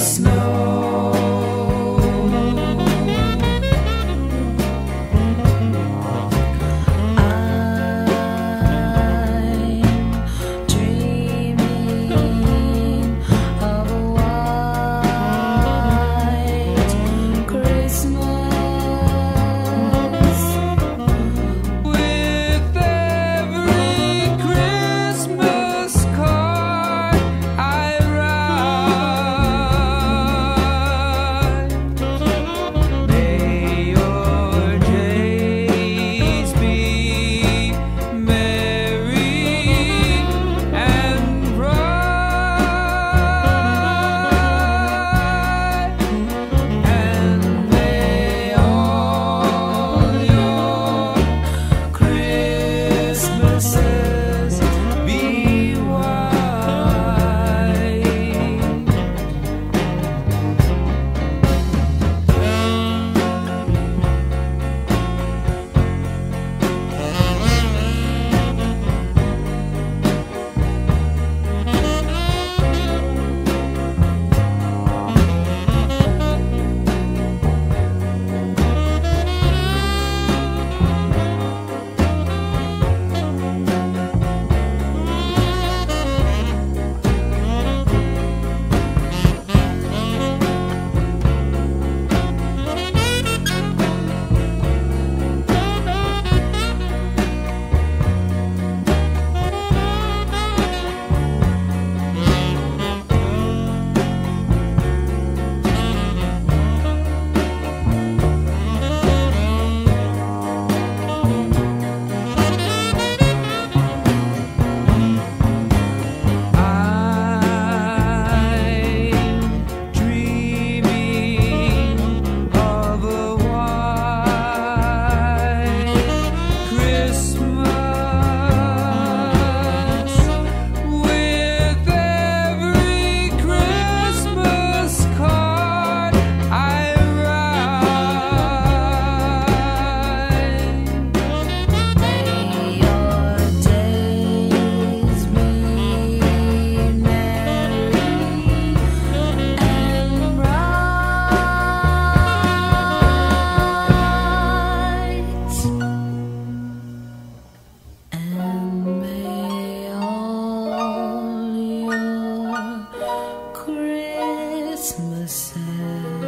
snow. myself.